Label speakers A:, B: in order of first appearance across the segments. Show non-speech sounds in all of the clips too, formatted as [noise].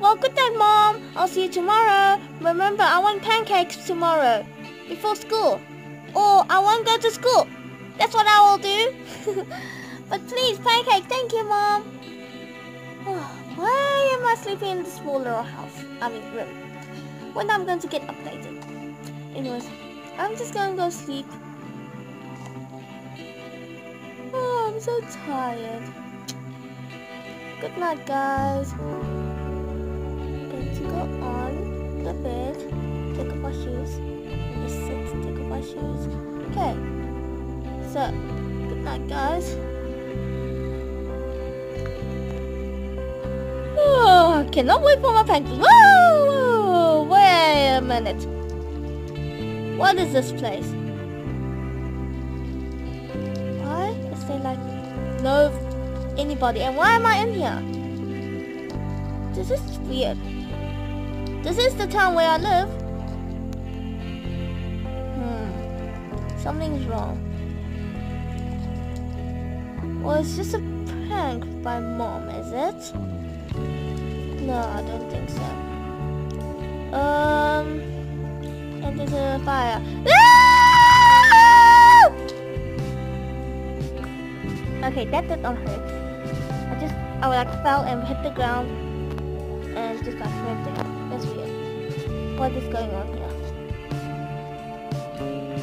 A: Well, good night, Mom. I'll see you tomorrow. Remember, I want pancakes tomorrow. Before school. Or I won't go to school. That's what I will do. [laughs] but please, pancake. Thank you, Mom. Oh, why am I sleeping in this small little house? I mean, room. When I'm going to get updated. Anyways, I'm just going to go sleep. Oh, I'm so tired. Good night, guys. Go on the bed. Take off my shoes. Just sit, take off my shoes. Okay. So, good night, guys. Oh, I cannot wait for my pancakes. Whoa! Wait a minute. What is this place? Why is there like no anybody? And why am I in here? This is weird. This is the town where I live. Hmm. Something's wrong. Well, it's just a prank by mom, is it? No, I don't think so. Um, and there's a fire. Ah! Okay, that did not hurt. I just, I like fell and hit the ground and just. That's weird. What is going on here?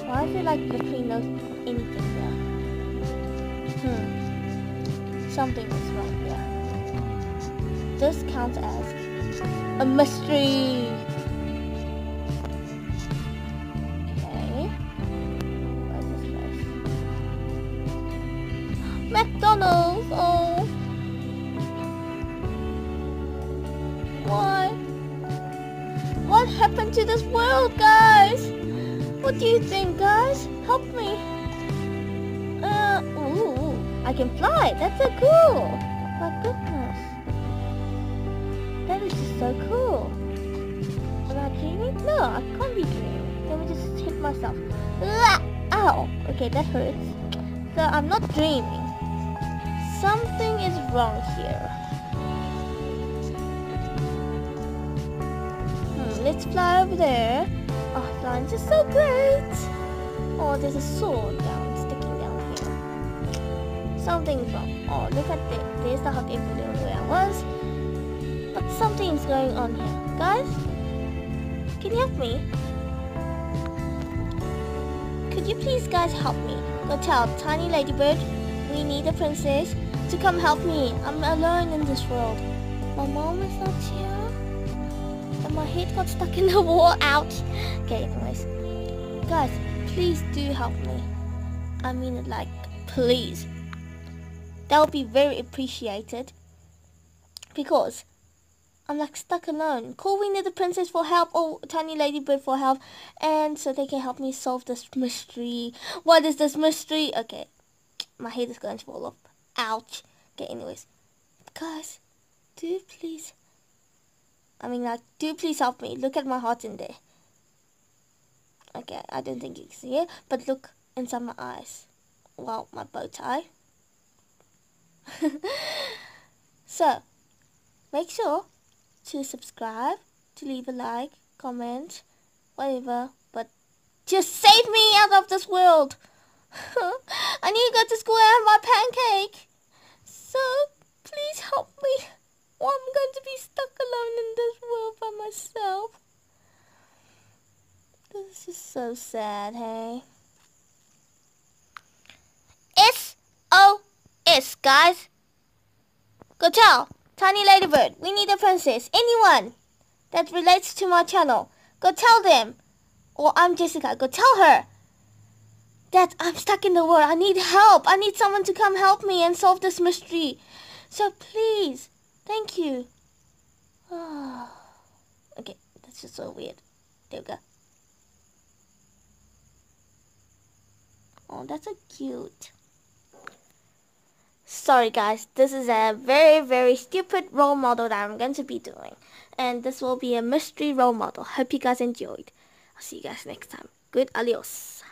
A: Why is it like literally no anything there? Hmm. Something is wrong here. This counts as a mystery. Happened to this world, guys? What do you think, guys? Help me. Uh, ooh, I can fly. That's so cool. My goodness. That is just so cool. Am I dreaming? No, I can't be dreaming. Let me just hit myself. Ah, Ow! Okay, that hurts. So I'm not dreaming. Something is wrong here. Let's fly over there. Oh, flying is so great. Oh, there's a sword down, sticking down here. Something's wrong. Oh, look at this. There's the hot air balloon where I was. But something's going on here. Guys, can you help me? Could you please guys help me? Go tell Tiny Ladybird we need a princess to come help me. I'm alone in this world. My mom is not here. My head got stuck in the wall. Ouch. Okay, anyways. Guys, please do help me. I mean it like, please. That would be very appreciated. Because I'm like stuck alone. Call Winnie the Princess for help or Tiny Ladybird for help. And so they can help me solve this mystery. What is this mystery? Okay. My head is going to fall off. Ouch. Okay, anyways. Guys, do please. I mean like, do please help me. Look at my heart in there. Okay, I don't think you can see it. But look inside my eyes. Well, my bow tie. [laughs] so, make sure to subscribe, to leave a like, comment, whatever. But just save me out of this world. [laughs] I need to go to school and have my pancake. So, please help me. Or I'm going to be stuck alone in this world by myself. This is so sad, hey? S-O-S, guys. Go tell Tiny Ladybird, we need a princess. Anyone that relates to my channel. Go tell them. Or I'm Jessica. Go tell her that I'm stuck in the world. I need help. I need someone to come help me and solve this mystery. So please, thank you. [sighs] okay, that's just so weird. There we go. Oh, that's so cute. Sorry guys, this is a very very stupid role model that I'm going to be doing. And this will be a mystery role model. Hope you guys enjoyed. I'll see you guys next time. Good, adios.